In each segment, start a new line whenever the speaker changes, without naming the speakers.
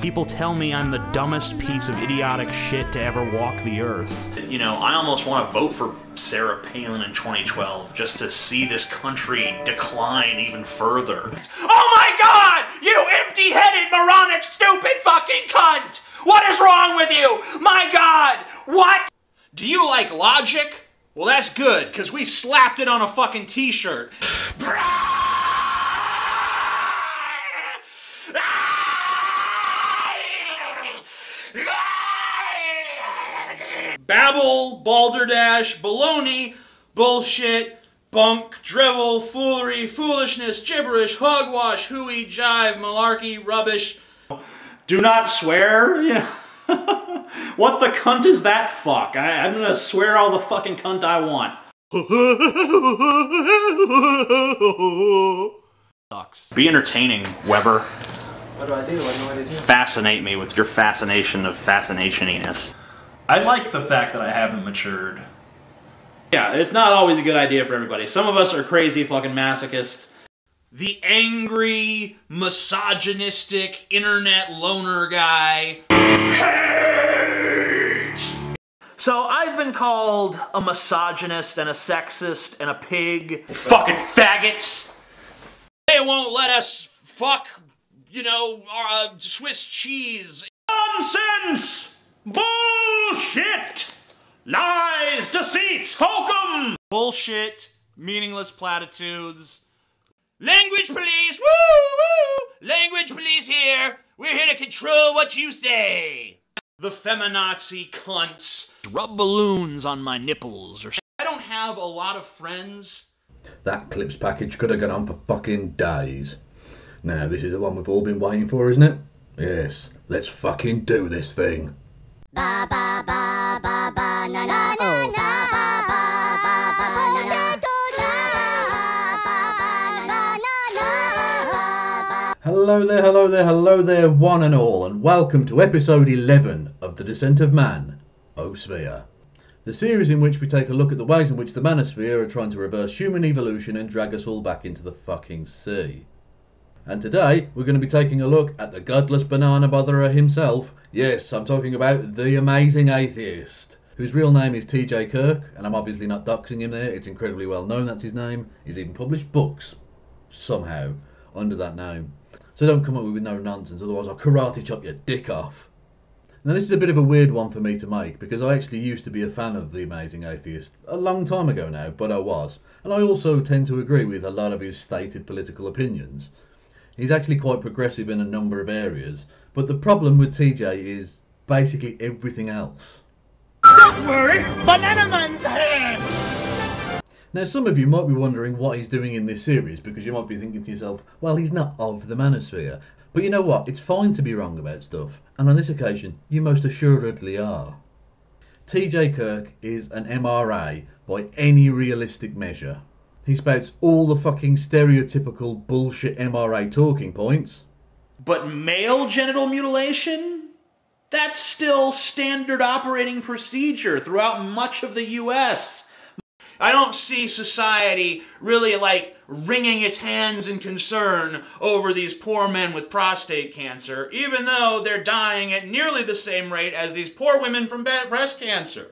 People tell me I'm the dumbest piece of idiotic shit to ever walk the earth.
You know, I almost want to vote for Sarah Palin in 2012 just to see this country decline even further. Oh my god! You empty headed, moronic, stupid fucking cunt! What is wrong with you? My god! What?
Do you like logic? Well, that's good, because we slapped it on a fucking t shirt. Babble, balderdash, baloney, bullshit, bunk, drivel, foolery, foolishness, gibberish, hogwash, hooey, jive, malarkey, rubbish. Do not swear, you know. what the cunt is that fuck? I, I'm gonna swear all the fucking cunt I want. Sucks. Be entertaining, Weber.
What do I do? What do I do?
Fascinate me with your fascination of fascinationiness.
I like the fact that I haven't matured. Yeah, it's not always a good idea for everybody. Some of us are crazy fucking masochists. The angry, misogynistic, internet loner guy. Hate! So I've been called a misogynist and a sexist and a pig.
Fucking faggots!
They won't let us fuck, you know, uh, Swiss cheese. Nonsense! Bullshit! Lies, deceits, hokum! Bullshit, meaningless platitudes. Language police, woo woo! Language police here. We're here to control what you say. The feminazi cunts rub balloons on my nipples or I don't have a lot of friends.
That clips package could have gone on for fucking days. Now, this is the one we've all been waiting for, isn't it? Yes, let's fucking do this thing.
Ba ba ba ba ba na na na na ba ba ba ba ba na na
Hello there, hello there, hello there, one and all, and welcome to episode 11 of The Descent of Man, Osphere. The series in which we take a look at the ways in which the Manosphere are trying to reverse human evolution and drag us all back into the fucking sea. And today, we're going to be taking a look at the godless banana botherer himself. Yes, I'm talking about the amazing atheist, whose real name is TJ Kirk, and I'm obviously not doxing him there, it's incredibly well known that's his name. He's even published books, somehow, under that name. So don't come up with no nonsense, otherwise I'll karate chop your dick off. Now this is a bit of a weird one for me to make because I actually used to be a fan of The Amazing Atheist a long time ago now, but I was. And I also tend to agree with a lot of his stated political opinions. He's actually quite progressive in a number of areas, but the problem with TJ is basically everything else.
Don't worry, Banana Man's here!
Now, some of you might be wondering what he's doing in this series because you might be thinking to yourself, well, he's not of the manosphere. But you know what? It's fine to be wrong about stuff, and on this occasion, you most assuredly are. TJ Kirk is an MRA by any realistic measure. He spouts all the fucking stereotypical bullshit MRA talking points.
But male genital mutilation? That's still standard operating procedure throughout much of the US. I don't see society really like wringing its hands in concern over these poor men with prostate cancer, even though they're dying at nearly the same rate as these poor women from breast cancer.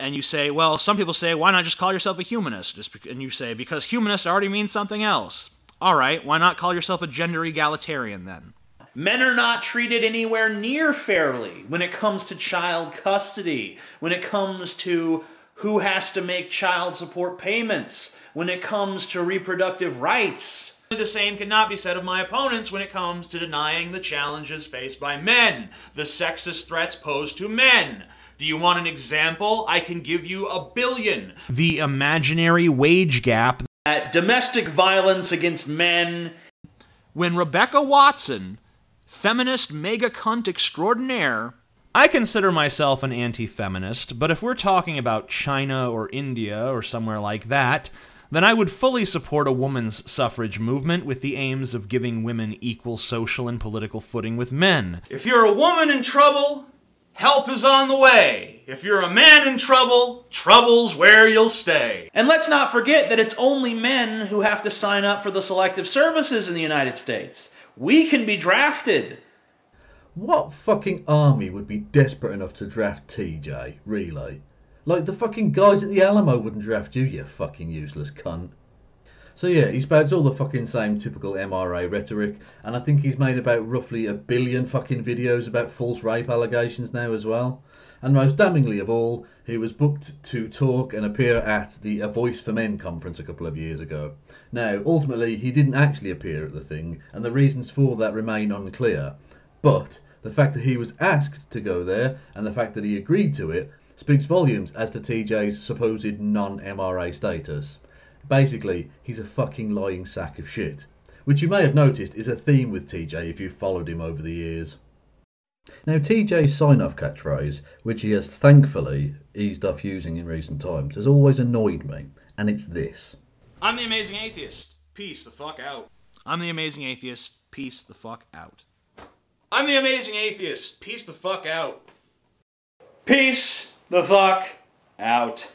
And you say, well, some people say, why not just call yourself a humanist? and you say, because humanist already means something else. All right, why not call yourself a gender egalitarian then? Men are not treated anywhere near fairly when it comes to child custody, when it comes to who has to make child support payments when it comes to reproductive rights. The same cannot be said of my opponents when it comes to denying the challenges faced by men, the sexist threats posed to men. Do you want an example? I can give you a billion. The imaginary wage gap. At domestic violence against men. When Rebecca Watson, feminist mega cunt extraordinaire, I consider myself an anti feminist, but if we're talking about China or India or somewhere like that, then I would fully support a woman's suffrage movement with the aims of giving women equal social and political footing with men. If you're a woman in trouble, help is on the way. If you're a man in trouble, trouble's where you'll stay. And let's not forget that it's only men who have to sign up for the selective services in the United States. We can be drafted.
What fucking army would be desperate enough to draft TJ, really? Like the fucking guys at the Alamo wouldn't draft you, you fucking useless cunt. So yeah, he spouts all the fucking same typical MRA rhetoric, and I think he's made about roughly a billion fucking videos about false rape allegations now as well. And most damningly of all, he was booked to talk and appear at the A Voice for Men conference a couple of years ago. Now, ultimately, he didn't actually appear at the thing, and the reasons for that remain unclear. But the fact that he was asked to go there, and the fact that he agreed to it, speaks volumes as to TJ's supposed non MRA status. Basically, he's a fucking lying sack of shit. Which you may have noticed is a theme with TJ if you've followed him over the years. Now, TJ's sign off catchphrase, which he has thankfully eased off using in recent times, has always annoyed me, and it's this.
I'm the amazing atheist. Peace the fuck out. I'm the amazing atheist. Peace the fuck out. I'm the amazing atheist. Peace the fuck out. Peace the fuck out.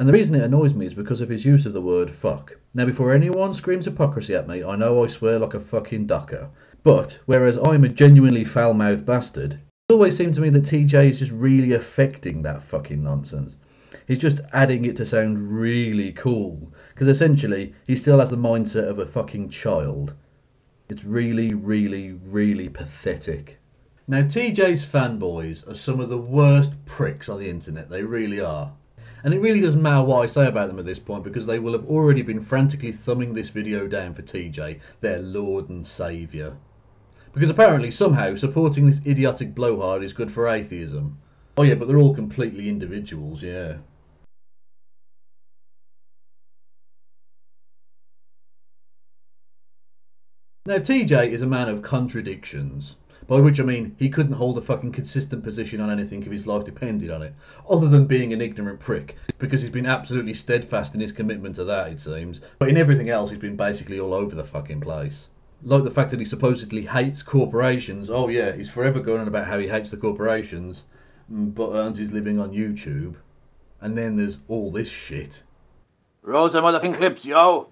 And the reason it annoys me is because of his use of the word fuck. Now, before anyone screams hypocrisy at me, I know I swear like a fucking ducker. But, whereas I'm a genuinely foul mouthed bastard, it always seemed to me that TJ is just really affecting that fucking nonsense. He's just adding it to sound really cool. Because essentially, he still has the mindset of a fucking child. It's really, really, really pathetic. Now, TJ's fanboys are some of the worst pricks on the internet. They really are. And it really doesn't matter what I say about them at this point because they will have already been frantically thumbing this video down for TJ, their lord and saviour. Because apparently, somehow, supporting this idiotic blowhard is good for atheism. Oh yeah, but they're all completely individuals, yeah. Now, TJ is a man of contradictions. By which I mean he couldn't hold a fucking consistent position on anything if his life depended on it, other than being an ignorant prick, because he's been absolutely steadfast in his commitment to that, it seems. But in everything else, he's been basically all over the fucking place. Like the fact that he supposedly hates corporations. Oh yeah, he's forever going on about how he hates the corporations, mm, but earns his living on YouTube. And then there's all this shit.
Rosa motherfucking clips, yo!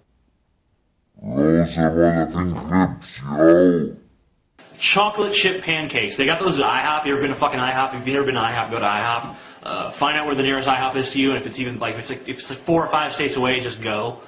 Rosa motherfucking clips, yo!
Chocolate chip pancakes. They got those at IHOP. You ever been to fucking IHOP? If you've never been to IHOP, go to IHOP. Uh, find out where the nearest IHOP is to you, and if it's even like if it's like if it's like four or five states away, just go.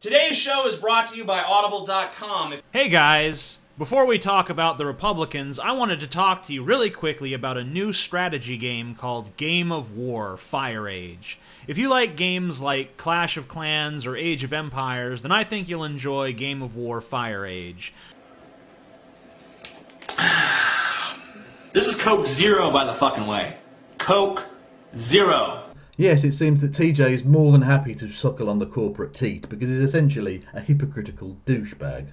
Today's show is brought to you by Audible.com. Hey guys, before we talk about the Republicans, I wanted to talk to you really quickly about a new strategy game called Game of War Fire Age. If you like games like Clash of Clans or Age of Empires, then I think you'll enjoy Game of War Fire Age. This is Coke Zero, by the fucking way. Coke Zero.
Yes, it seems that TJ is more than happy to suckle on the corporate teat because he's essentially a hypocritical douchebag.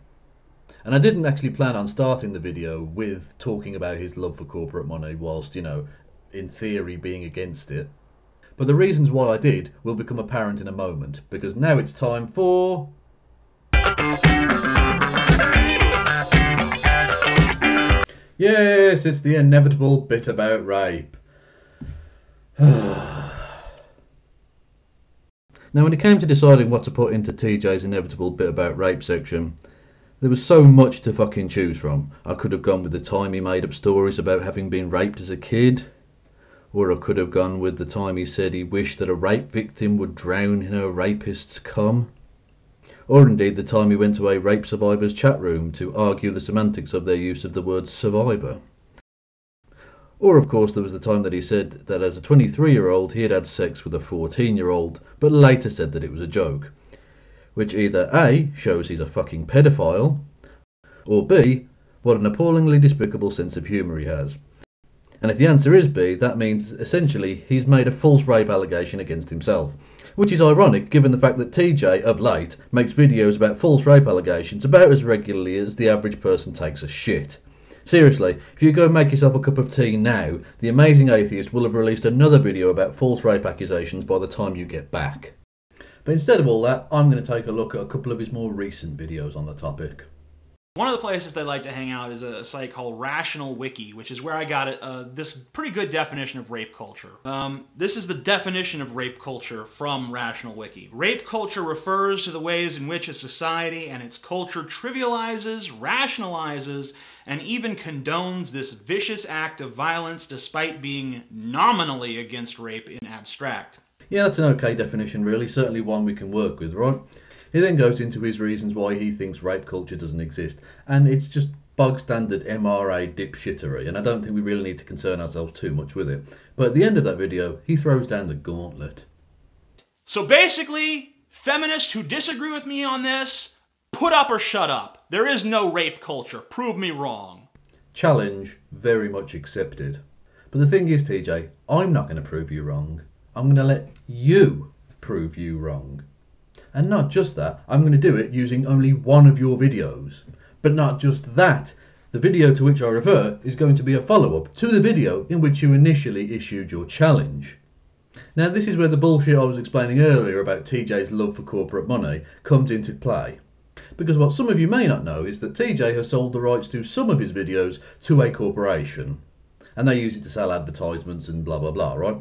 And I didn't actually plan on starting the video with talking about his love for corporate money whilst, you know, in theory being against it. But the reasons why I did will become apparent in a moment because now it's time for. Yes, it's the inevitable bit about rape. now, when it came to deciding what to put into TJ's inevitable bit about rape section, there was so much to fucking choose from. I could have gone with the time he made up stories about having been raped as a kid, or I could have gone with the time he said he wished that a rape victim would drown in her rapist's cum, or indeed the time he went to a rape survivors chat room to argue the semantics of their use of the word survivor. Or, of course, there was the time that he said that as a 23 year old he had had sex with a 14 year old, but later said that it was a joke. Which either A, shows he's a fucking pedophile, or B, what an appallingly despicable sense of humour he has. And if the answer is B, that means essentially he's made a false rape allegation against himself. Which is ironic given the fact that TJ, of late, makes videos about false rape allegations about as regularly as the average person takes a shit. Seriously, if you go and make yourself a cup of tea now, the amazing atheist will have released another video about false rape accusations by the time you get back. But instead of all that, I'm going to take a look at a couple of his more recent videos on the topic.
One of the places they like to hang out is a site called Rational Wiki, which is where I got uh, this pretty good definition of rape culture. Um, this is the definition of rape culture from Rational Wiki. Rape culture refers to the ways in which a society and its culture trivializes, rationalizes, and even condones this vicious act of violence despite being nominally against rape in abstract.
Yeah, that's an okay definition, really. Certainly one we can work with, right? He then goes into his reasons why he thinks rape culture doesn't exist, and it's just bog standard MRA dipshittery, and I don't think we really need to concern ourselves too much with it. But at the end of that video, he throws down the gauntlet.
So basically, feminists who disagree with me on this, put up or shut up. There is no rape culture. Prove me wrong.
Challenge very much accepted. But the thing is, TJ, I'm not going to prove you wrong. I'm going to let you prove you wrong. And not just that, I'm going to do it using only one of your videos. But not just that, the video to which I refer is going to be a follow-up to the video in which you initially issued your challenge. Now this is where the bullshit I was explaining earlier about TJ's love for corporate money comes into play. Because what some of you may not know is that TJ has sold the rights to some of his videos to a corporation. And they use it to sell advertisements and blah blah blah, right?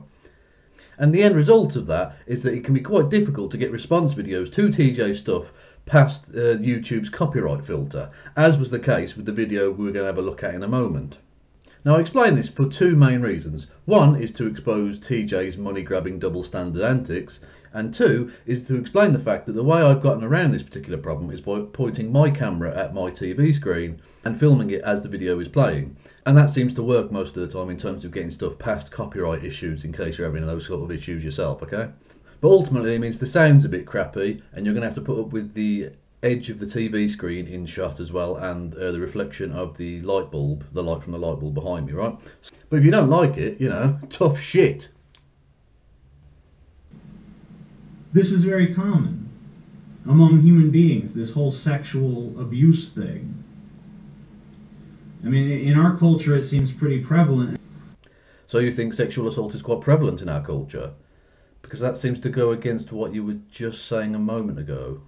And the end result of that is that it can be quite difficult to get response videos to TJ stuff past uh, YouTube's copyright filter, as was the case with the video we're going to have a look at in a moment. Now I explain this for two main reasons. One is to expose TJ's money grabbing double standard antics, and two is to explain the fact that the way I've gotten around this particular problem is by pointing my camera at my TV screen and filming it as the video is playing. And that seems to work most of the time in terms of getting stuff past copyright issues in case you're having those sort of issues yourself, okay? But ultimately it means the sound's a bit crappy and you're going to have to put up with the edge of the TV screen in shot as well and uh, the reflection of the light bulb, the light from the light bulb behind me, right? But if you don't like it, you know, tough shit.
This is very common among human beings, this whole sexual abuse thing. I mean, in our culture, it seems pretty prevalent.
So you think sexual assault is quite prevalent in our culture? Because that seems to go against what you were just saying a moment ago.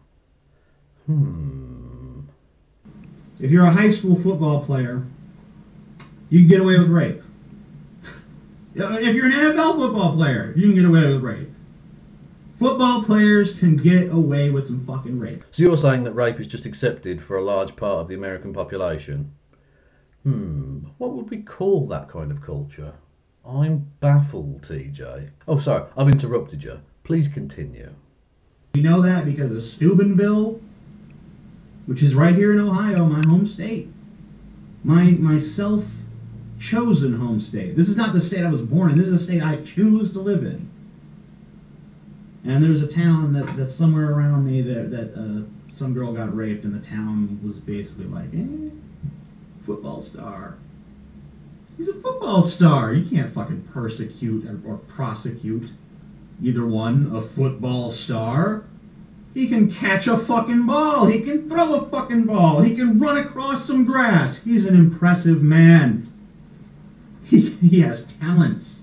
Hmm.
If you're a high school football player, you can get away with rape. If you're an NFL football player, you can get away with rape. Football players can get away with some fucking rape.
So you're saying that rape is just accepted for a large part of the American population? Hmm, what would we call that kind of culture? I'm baffled, TJ. Oh, sorry, I've interrupted you. Please continue.
We know that because of Steubenville, which is right here in Ohio, my home state. My my self-chosen home state. This is not the state I was born in. This is the state I choose to live in. And there's a town that, that's somewhere around me that that uh, some girl got raped, and the town was basically like, eh, football star. He's a football star. You can't fucking persecute or, or prosecute either one a football star. He can catch a fucking ball. He can throw a fucking ball. He can run across some grass. He's an impressive man. He, he has talents.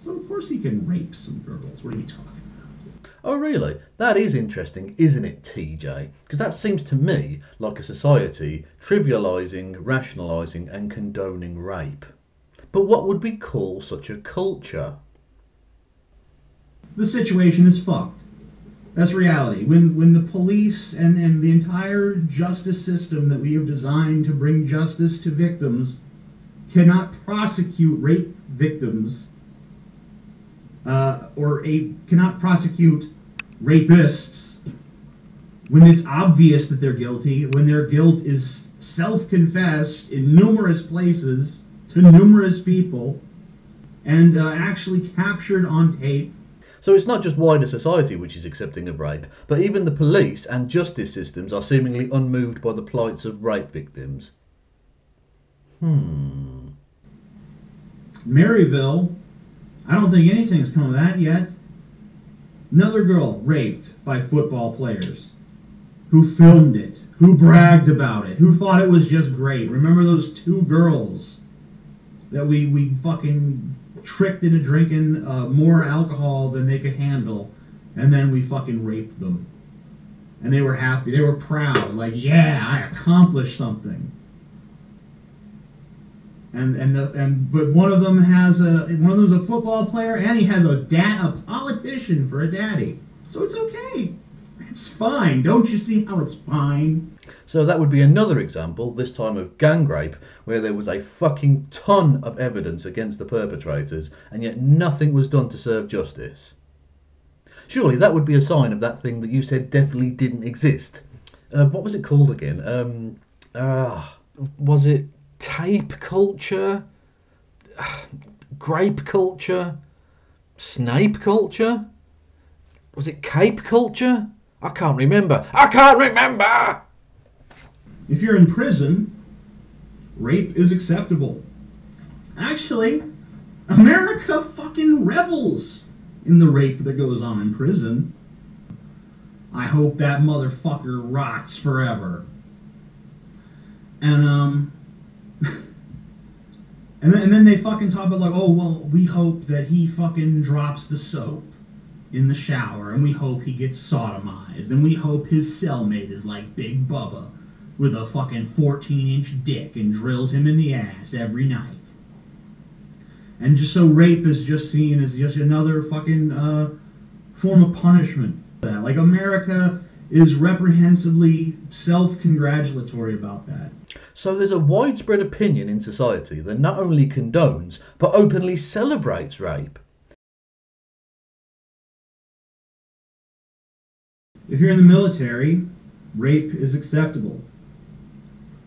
So of course he can rape some girls. What are you talking?
Oh, really? That is interesting, isn't it, TJ? Because that seems to me like a society trivialising, rationalising, and condoning rape. But what would we call such a culture?
The situation is fucked. That's reality. When when the police and, and the entire justice system that we have designed to bring justice to victims cannot prosecute rape victims uh, or a cannot prosecute rapists when it's obvious that they're guilty, when their guilt is self-confessed in numerous places to numerous people, and uh, actually captured on tape.
So it's not just wider society which is accepting of rape, but even the police and justice systems are seemingly unmoved by the plights of rape victims. Hmm.
Maryville, I don't think anything's come of that yet. Another girl raped by football players who filmed it, who bragged about it, who thought it was just great. Remember those two girls that we, we fucking tricked into drinking uh, more alcohol than they could handle, and then we fucking raped them. and they were happy. They were proud. Like, yeah, I accomplished something. And and the and but one of them has a one of them's a football player, and he has a dad, a politician for a daddy. So it's okay. It's fine. Don't you see how it's fine?
So that would be another example, this time of gang rape, where there was a fucking ton of evidence against the perpetrators, and yet nothing was done to serve justice. Surely that would be a sign of that thing that you said definitely didn't exist. Uh, what was it called again? Um, uh, was it tape culture? Grape culture? Snape culture? Was it cape culture? I can't remember. I can't remember!
If you're in prison, rape is acceptable. Actually, America fucking revels in the rape that goes on in prison. I hope that motherfucker rots forever. And um and then, and then they fucking talk about like, oh well, we hope that he fucking drops the soap in the shower, and we hope he gets sodomized, and we hope his cellmate is like Big Bubba with a fucking 14 inch dick and drills him in the ass every night. And just so rape is just seen as just another fucking uh, form of punishment. Like America is reprehensibly self congratulatory about that.
So there's a widespread opinion in society that not only condones, but openly celebrates rape.
If you're in the military, rape is acceptable.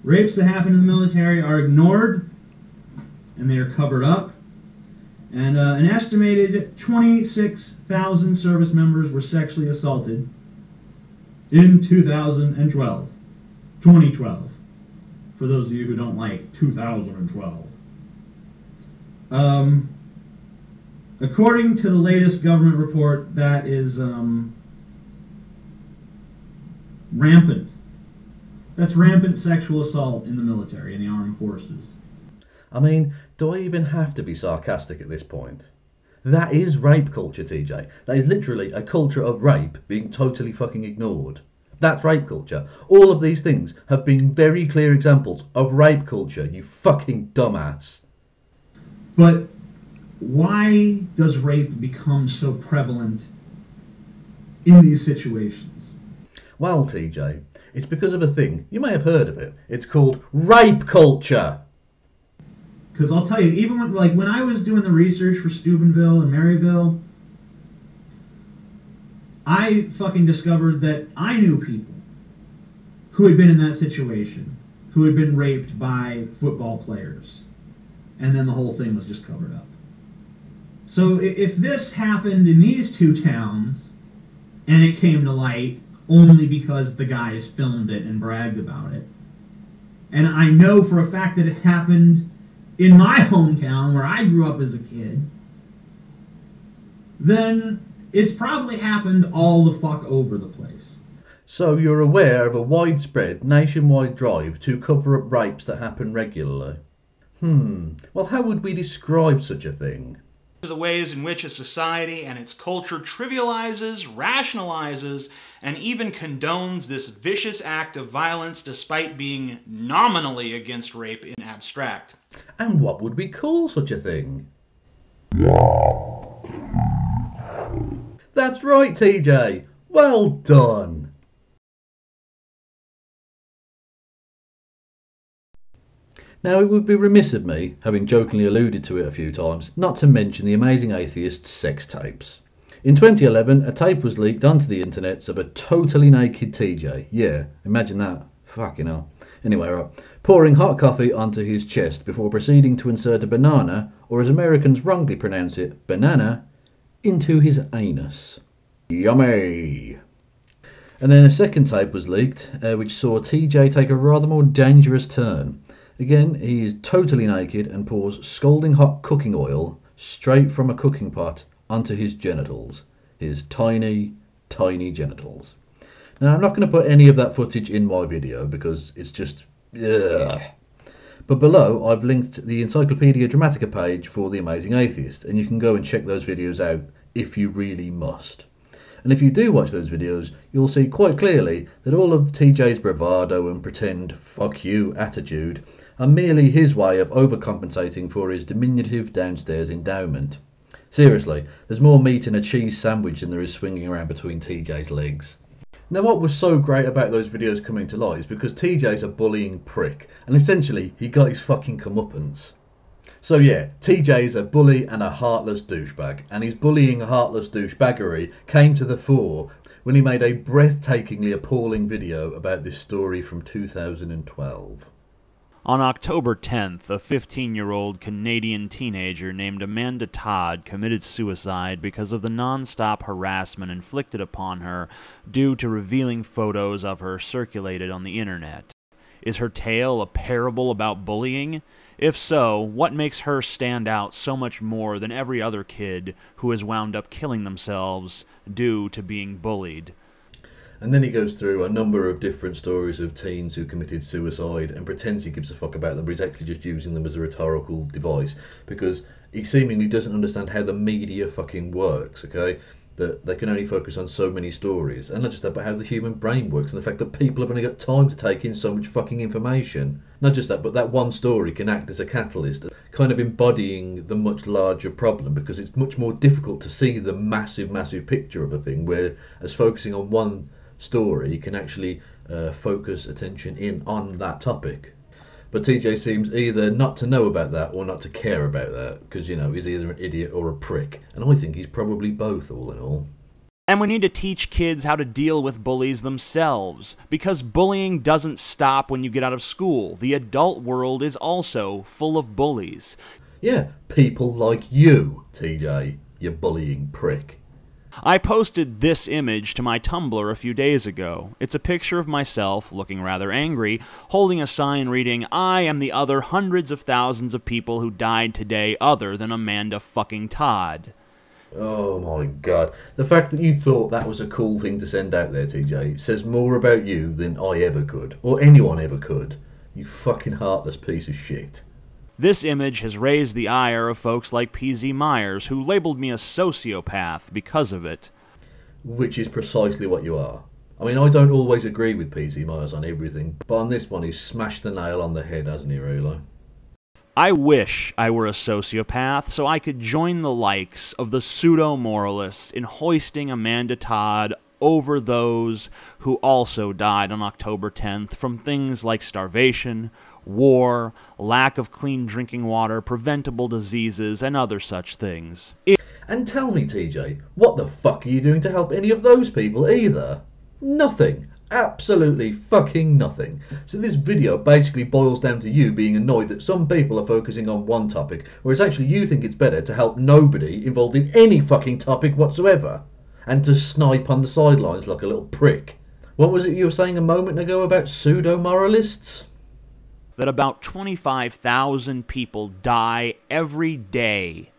Rapes that happen in the military are ignored and they are covered up. And uh, an estimated 26,000 service members were sexually assaulted in 2012. 2012. For those of you who don't like 2012. Um, according to the latest government report, that is um, rampant. That's rampant sexual assault in the military, in the armed forces.
I mean, do I even have to be sarcastic at this point? That is rape culture, TJ. That is literally a culture of rape being totally fucking ignored. That's rape culture. All of these things have been very clear examples of rape culture, you fucking dumbass.
But why does rape become so prevalent in these situations?
Well, TJ, it's because of a thing. You may have heard of it. It's called rape culture.
Because I'll tell you, even when, like when I was doing the research for Steubenville and Maryville, I fucking discovered that I knew people who had been in that situation, who had been raped by football players, and then the whole thing was just covered up. So if this happened in these two towns, and it came to light only because the guys filmed it and bragged about it, and I know for a fact that it happened in my hometown where I grew up as a kid, then it's probably happened all the fuck over the place.
So you're aware of a widespread nationwide drive to cover up rapes that happen regularly? Hmm, well, how would we describe such a thing?
the ways in which a society and its culture trivializes, rationalizes, and even condones this vicious act of violence despite being nominally against rape in abstract.
And what would we call such a thing? That's right, TJ. Well done. Now, it would be remiss of me, having jokingly alluded to it a few times, not to mention the amazing atheist's sex tapes. In 2011, a tape was leaked onto the internets of a totally naked TJ. Yeah, imagine that. Fucking hell. Anyway, right. Pouring hot coffee onto his chest before proceeding to insert a banana, or as Americans wrongly pronounce it, banana, into his anus. Yummy! And then a second tape was leaked, uh, which saw TJ take a rather more dangerous turn. Again, he is totally naked and pours scalding hot cooking oil straight from a cooking pot onto his genitals. His tiny, tiny genitals. Now, I'm not going to put any of that footage in my video because it's just. Ugh. But below, I've linked the Encyclopedia Dramatica page for The Amazing Atheist, and you can go and check those videos out if you really must. And if you do watch those videos, you'll see quite clearly that all of TJ's bravado and pretend fuck you attitude are merely his way of overcompensating for his diminutive downstairs endowment. Seriously, there's more meat in a cheese sandwich than there is swinging around between TJ's legs. Now, what was so great about those videos coming to light is because TJ's a bullying prick, and essentially he got his fucking comeuppance. So yeah, TJ is a bully and a heartless douchebag, and his bullying heartless douchebaggery came to the fore when he made a breathtakingly appalling video about this story from 2012.
On October 10th, a 15 year old Canadian teenager named Amanda Todd committed suicide because of the non-stop harassment inflicted upon her due to revealing photos of her circulated on the internet. Is her tale a parable about bullying? If so, what makes her stand out so much more than every other kid who has wound up killing themselves due to being bullied?
And then he goes through a number of different stories of teens who committed suicide and pretends he gives a fuck about them, but he's actually just using them as a rhetorical device because he seemingly doesn't understand how the media fucking works, okay? That they can only focus on so many stories, and not just that, but how the human brain works, and the fact that people have only got time to take in so much fucking information. Not just that, but that one story can act as a catalyst, kind of embodying the much larger problem because it's much more difficult to see the massive, massive picture of a thing, whereas focusing on one story can actually uh, focus attention in on that topic. But TJ seems either not to know about that or not to care about that because, you know, he's either an idiot or a prick. And I think he's probably both, all in all.
And we need to teach kids how to deal with bullies themselves, because bullying doesn't stop when you get out of school. The adult world is also full of bullies.
Yeah, people like you, TJ, you bullying prick.
I posted this image to my Tumblr a few days ago. It's a picture of myself, looking rather angry, holding a sign reading, I am the other hundreds of thousands of people who died today other than Amanda fucking Todd.
Oh my god. The fact that you thought that was a cool thing to send out there, TJ, says more about you than I ever could, or anyone ever could. You fucking heartless piece of shit.
This image has raised the ire of folks like P.Z. Myers, who labeled me a sociopath because of it.
Which is precisely what you are. I mean, I don't always agree with P.Z. Myers on everything, but on this one, he's smashed the nail on the head, hasn't he, really?
I wish I were a sociopath so I could join the likes of the pseudo moralists in hoisting Amanda Todd over those who also died on October 10th from things like starvation, war, lack of clean drinking water, preventable diseases, and other such things. It
And tell me, TJ, what the fuck are you doing to help any of those people either? Nothing. Absolutely fucking nothing. So this video basically boils down to you being annoyed that some people are focusing on one topic, whereas actually you think it's better to help nobody involved in any fucking topic whatsoever. And to snipe on the sidelines like a little prick. What was it you were saying a moment ago about pseudo-moralists?
That about 25,000 people die every day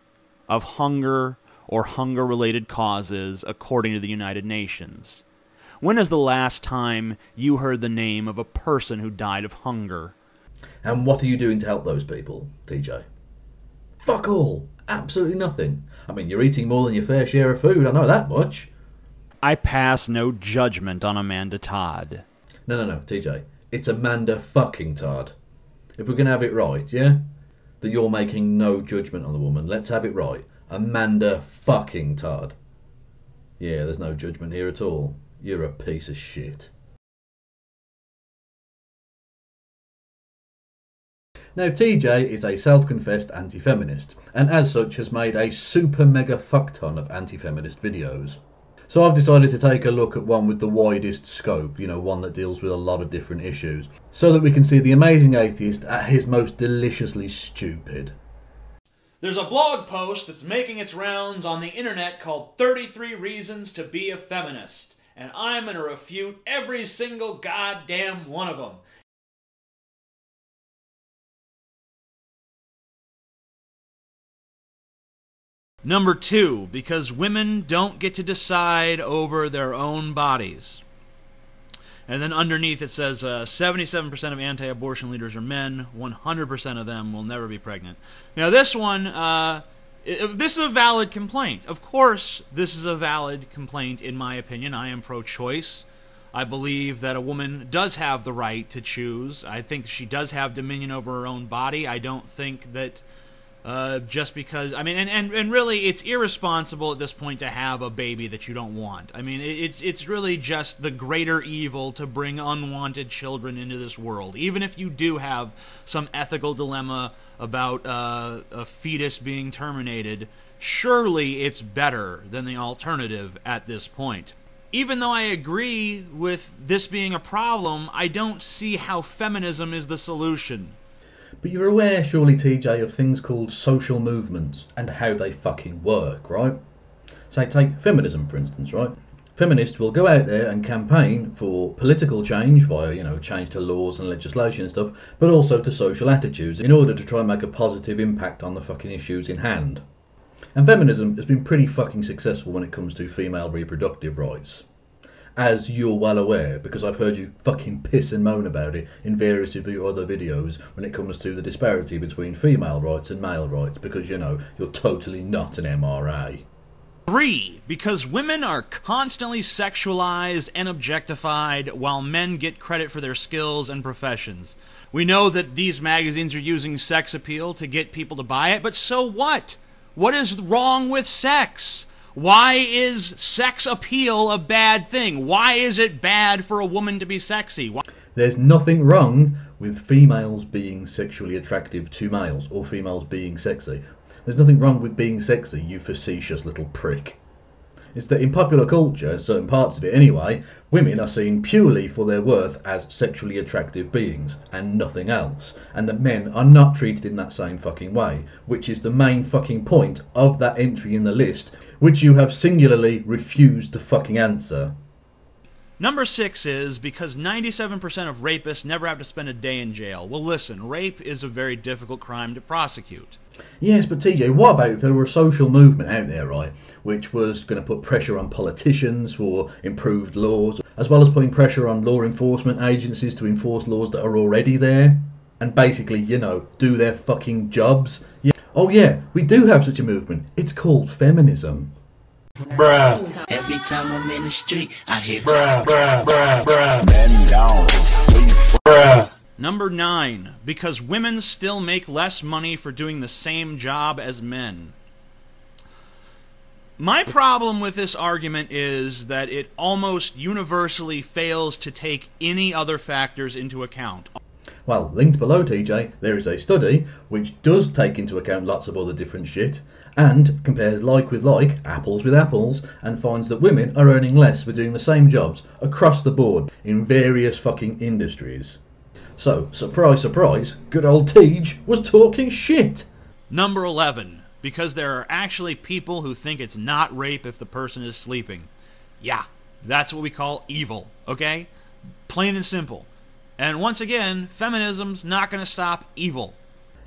of hunger or hunger related causes, according to the United Nations. When is the last time you heard the name of a person who died of hunger?
And what are you doing to help those people, TJ? Fuck all. Absolutely nothing. I mean, you're eating more than your fair share of food, I know that much.
I pass no judgment on Amanda Todd.
No, no, no, TJ. It's Amanda fucking Todd. If we're going to have it right, yeah? That you're making no judgment on the woman, let's have it right. Amanda fucking Todd. Yeah, there's no judgment here at all. You're a piece of shit. Now, TJ is a self confessed anti feminist, and as such has made a super mega fuck ton of anti feminist videos. So I've decided to take a look at one with the widest scope, you know, one that deals with a lot of different issues, so that we can see the amazing atheist at his most deliciously stupid.
There's a blog post that's making its rounds on the internet called 33 Reasons to Be a Feminist, and I'm going to refute every single goddamn one of them. Number two, because women don't get to decide over their own bodies. And then underneath it says uh, 77% of anti abortion leaders are men, 100% of them will never be pregnant. Now, this one, uh, this is a valid complaint. Of course, this is a valid complaint, in my opinion. I am pro choice. I believe that a woman does have the right to choose. I think she does have dominion over her own body. I don't think that uh, just because I mean, and, and, and really, it's irresponsible at this point to have a baby that you don't want. I mean, it, it's it's really just the greater evil to bring unwanted children into this world. Even if you do have some ethical dilemma about uh, a fetus being terminated, surely it's better than the alternative at this point. Even though I agree with this being a problem, I don't see how feminism is the solution.
But you're aware, surely, TJ, of things called social movements and how they fucking work, right? Say, take feminism, for instance, right? Feminists will go out there and campaign for political change via, you know, change to laws and legislation and stuff, but also to social attitudes in order to try and make a positive impact on the fucking issues in hand. And feminism has been pretty fucking successful when it comes to female reproductive rights as you're well aware, because I've heard you fucking piss and moan about it in various of your other videos when it comes to the disparity between female rights and male rights, because you know, you're totally not an MRA.
Three, because women are constantly sexualized and objectified while men get credit for their skills and professions. We know that these magazines are using sex appeal to get people to buy it, but so what? What is wrong with sex? Why is sex appeal a bad thing? Why is it bad for a woman to be sexy? Why-
There's nothing wrong with females being sexually attractive to males or females being sexy. There's nothing wrong with being sexy, you facetious little prick. It's that in popular culture, certain parts of it anyway, women are seen purely for their worth as sexually attractive beings and nothing else, and that men are not treated in that same fucking way, which is the main fucking point of that entry in the list, which you have singularly refused to fucking answer.
Number six is because 97% of rapists never have to spend a day in jail. Well, listen, rape is a very difficult crime to prosecute.
Yes, but TJ, what about if there were a social movement out there, right, which was going to put pressure on politicians for improved laws, as well as putting pressure on law enforcement agencies to enforce laws that are already there, and basically, you know, do their fucking jobs? Yeah. Oh, yeah, we do have such a movement. It's called feminism.
Bruh. Every time I'm in the street, I hear
bruh,
bruh, bruh, bruh.
Man down.
Bruh.
Number nine, because women still make less money for doing the same job as men. My problem with this argument is that it almost universally fails to take any other factors into account.
Well, linked below, TJ, there is a study which does take into account lots of other different shit and compares like with like, apples with apples, and finds that women are earning less for doing the same jobs across the board in various fucking industries. So, surprise, surprise, good old Tej was talking shit.
Number 11, because there are actually people who think it's not rape if the person is sleeping. Yeah, that's what we call evil, okay? Plain and simple. And once again, feminism's not going to stop evil.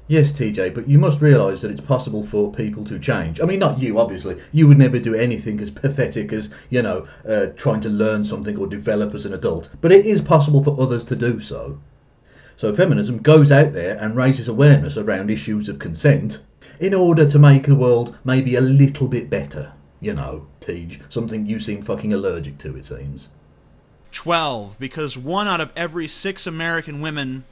Yes, TJ, but you must realise that it's possible for people to change. I mean, not you, obviously. You would never do anything as pathetic as, you know, uh, trying to learn something or develop as an adult. But it is possible for others to do so. So feminism goes out there and raises awareness around issues of consent in order to make the world maybe a little bit better. You know, Tej, something you seem fucking allergic to, it seems.
12, because one out of every six American women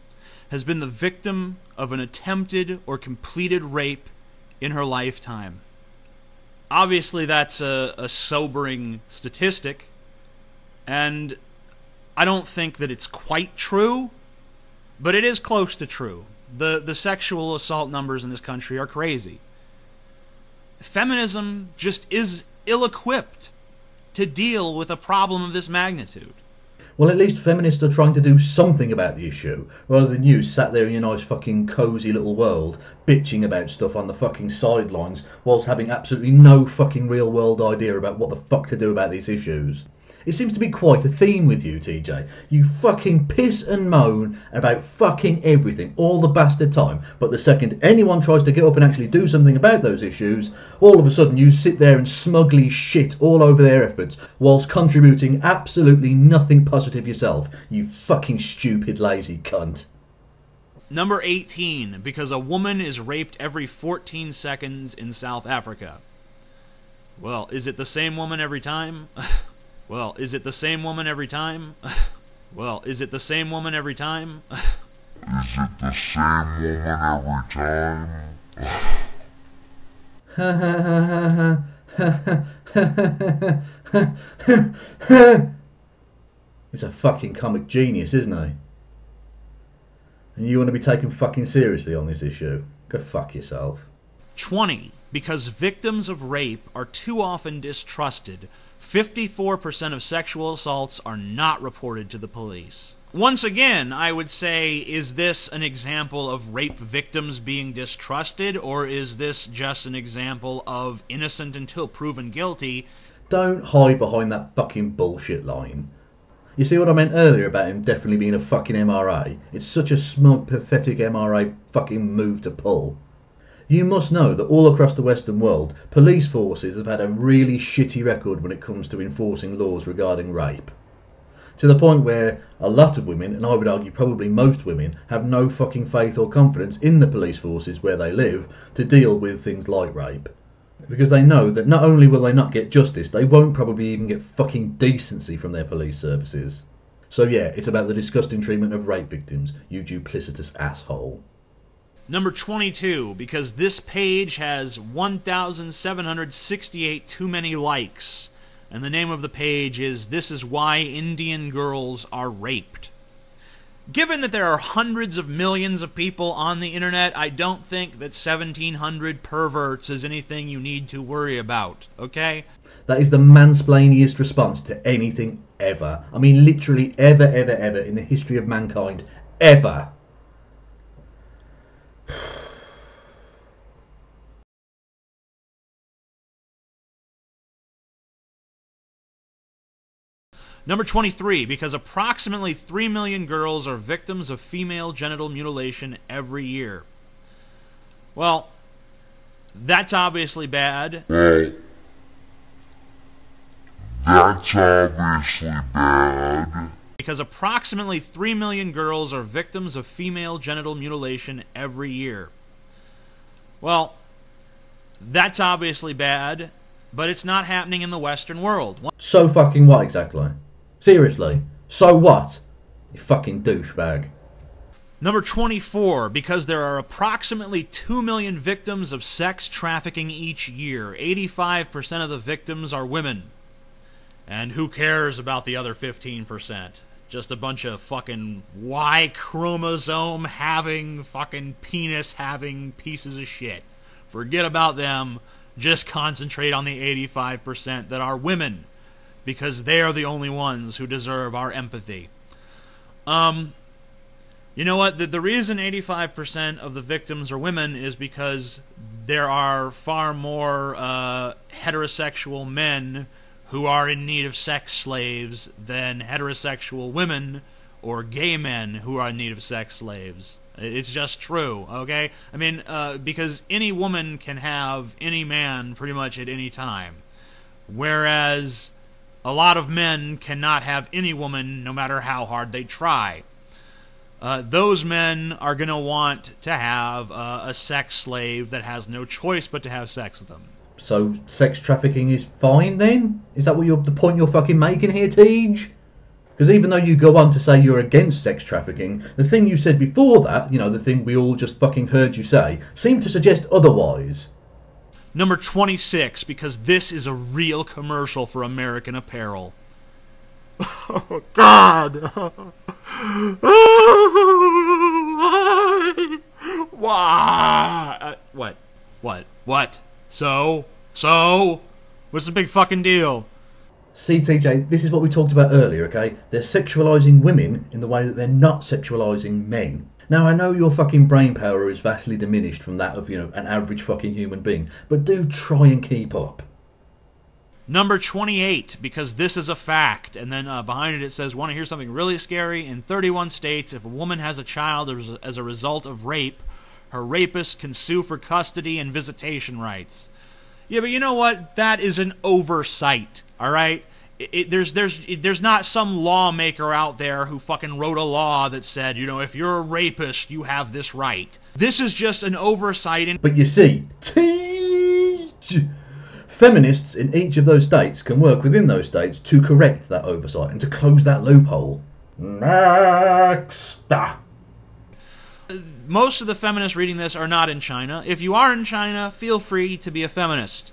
has been the victim of an attempted or completed rape in her lifetime. Obviously, that's a, a sobering statistic, and I don't think that it's quite true, but it is close to true. The, the sexual assault numbers in this country are crazy. Feminism just is ill equipped to deal with a problem of this magnitude.
Well, at least feminists are trying to do something about the issue, rather than you sat there in your nice fucking cosy little world, bitching about stuff on the fucking sidelines, whilst having absolutely no fucking real world idea about what the fuck to do about these issues. It seems to be quite a theme with you, TJ. You fucking piss and moan about fucking everything all the bastard time, but the second anyone tries to get up and actually do something about those issues, all of a sudden you sit there and smugly shit all over their efforts, whilst contributing absolutely nothing positive yourself. You fucking stupid lazy cunt.
Number 18, because a woman is raped every 14 seconds in South Africa. Well, is it the same woman every time? well, is it the same woman every time? well, is it the same woman every time?
Is it the same woman every time?
He's a fucking comic genius, isn't he? And you want to be taken fucking seriously on this issue? Go fuck yourself.
20. Because victims of rape are too often distrusted, 54% of sexual assaults are not reported to the police. Once again, I would say, is this an example of rape victims being distrusted, or is this just an example of innocent until proven guilty?
Don't hide behind that fucking bullshit line. You see what I meant earlier about him definitely being a fucking MRA? It's such a smug, pathetic MRA fucking move to pull. You must know that all across the Western world, police forces have had a really shitty record when it comes to enforcing laws regarding rape. To the point where a lot of women, and I would argue probably most women, have no fucking faith or confidence in the police forces where they live to deal with things like rape. Because they know that not only will they not get justice, they won't probably even get fucking decency from their police services. So yeah, it's about the disgusting treatment of rape victims, you duplicitous asshole.
Number 22, because this page has 1,768 too many likes. And the name of the page is This is Why Indian Girls Are Raped. Given that there are hundreds of millions of people on the internet, I don't think that 1,700 perverts is anything you need to worry about, okay?
That is the mansplainiest response to anything ever. I mean, literally ever, ever, ever in the history of mankind. Ever.
Number 23, because approximately 3 million girls are victims of female genital mutilation every year. Well, that's obviously bad.
Well, that's obviously bad.
Because approximately 3 million girls are victims of female genital mutilation every year. Well, that's obviously bad, but it's not happening in the Western world.
So fucking what exactly? Seriously. So what? You fucking douchebag.
Number 24, because there are approximately 2 million victims of sex trafficking each year. 85% of the victims are women. And who cares about the other 15%? Just a bunch of fucking Y chromosome having, fucking penis having pieces of shit. Forget about them. Just concentrate on the 85% that are women. Because they are the only ones who deserve our empathy. Um, you know what? The, the reason 85% of the victims are women is because there are far more uh, heterosexual men who are in need of sex slaves than heterosexual women or gay men who are in need of sex slaves. It's just true, okay? I mean, uh, because any woman can have any man pretty much at any time. Whereas a lot of men cannot have any woman no matter how hard they try. Uh, those men are going to want to have uh, a sex slave that has no choice but to have sex with them.
So sex trafficking is fine then? Is that what you're the point you're fucking making here, Tej? Because even though you go on to say you're against sex trafficking, the thing you said before that, you know, the thing we all just fucking heard you say, seemed to suggest otherwise.
Number 26, because this is a real commercial for American Apparel. Oh, God! Why? Uh, what? What? What? So? So? What's the big fucking deal?
See, TJ, this is what we talked about earlier, okay? They're sexualizing women in the way that they're not sexualizing men. Now, I know your fucking brain power is vastly diminished from that of, you know, an average fucking human being, but do try and keep up.
Number 28, because this is a fact. And then uh, behind it, it says, Want to hear something really scary? In 31 states, if a woman has a child as, as a result of rape, her rapist can sue for custody and visitation rights. Yeah, but you know what? That is an oversight, all right? It, there's there's it, there's not some lawmaker out there who fucking wrote a law that said, you know, if you're a rapist, you have this right. This is just an oversight. In-
But you see, teach feminists in each of those states can work within those states to correct that oversight and to close that loophole. Next. Ah.
Most of the feminists reading this are not in China. If you are in China, feel free to be a feminist.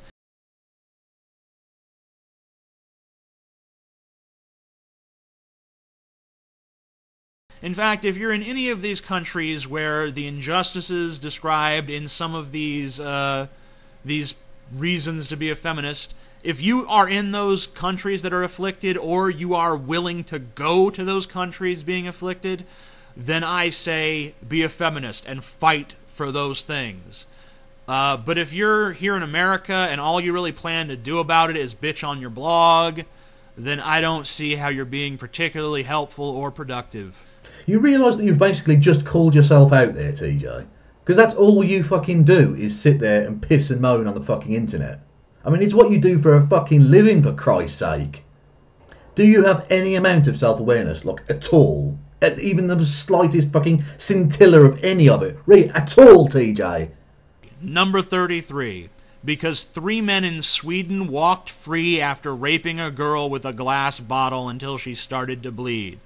In fact, if you're in any of these countries where the injustices described in some of these uh, these reasons to be a feminist, if you are in those countries that are afflicted, or you are willing to go to those countries being afflicted, then I say be a feminist and fight for those things. Uh, but if you're here in America and all you really plan to do about it is bitch on your blog, then I don't see how you're being particularly helpful or productive.
You realise that you've basically just called yourself out there, TJ? Because that's all you fucking do is sit there and piss and moan on the fucking internet. I mean, it's what you do for a fucking living, for Christ's sake. Do you have any amount of self awareness, like, at all? At even the slightest fucking scintilla of any of it? Really, at all, TJ?
Number 33. Because three men in Sweden walked free after raping a girl with a glass bottle until she started to bleed.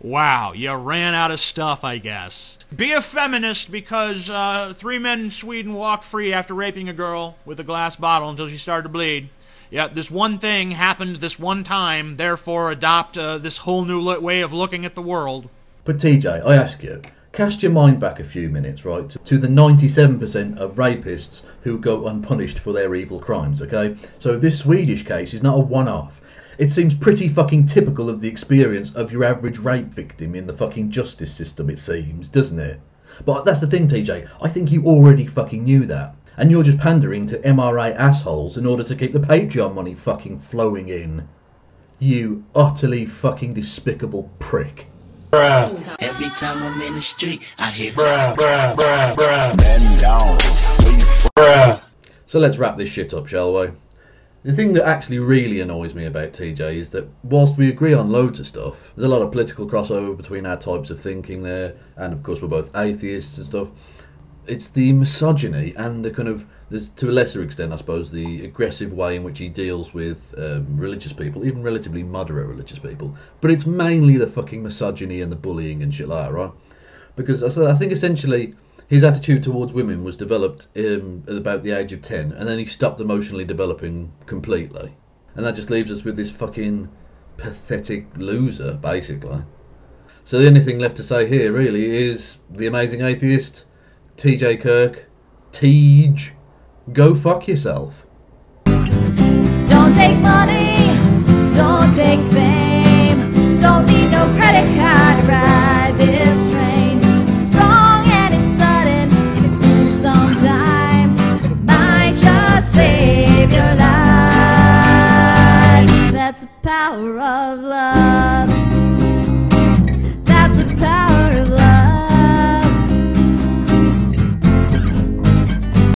Wow, you ran out of stuff, I guess. Be a feminist because uh, three men in Sweden walked free after raping a girl with a glass bottle until she started to bleed. Yeah, this one thing happened this one time, therefore adopt uh, this whole new way of looking at the world.
But TJ, I ask you, cast your mind back a few minutes, right, to- to the 97% of rapists who go unpunished for their evil crimes, okay? So this Swedish case is not a one off. It seems pretty fucking typical of the experience of your average rape victim in the fucking justice system, it seems, doesn't it? But that's the thing, TJ, I think you already fucking knew that. And you're just pandering to MRA assholes in order to keep the Patreon money fucking flowing in. You utterly fucking despicable prick.
Every time I'm in the street, I hear
Bruh, bruh, bruh, bruh. Man down. Where you from? Bruh.
So let's wrap this shit up, shall we? The thing that actually really annoys me about TJ is that whilst we agree on loads of stuff, there's a lot of political crossover between our types of thinking there, and of course we're both atheists and stuff. It's the misogyny and the kind of, there's to a lesser extent, I suppose, the aggressive way in which he deals with um, religious people, even relatively moderate religious people. But it's mainly the fucking misogyny and the bullying and shit like that, right? Because I I think essentially his attitude towards women was developed um, at about the age of 10, and then he stopped emotionally developing completely. And that just leaves us with this fucking pathetic loser, basically. So the only thing left to say here, really, is The Amazing Atheist, TJ Kirk, Tej, go fuck yourself.
Don't take money, don't take fame, don't need no credit card ride this power of love.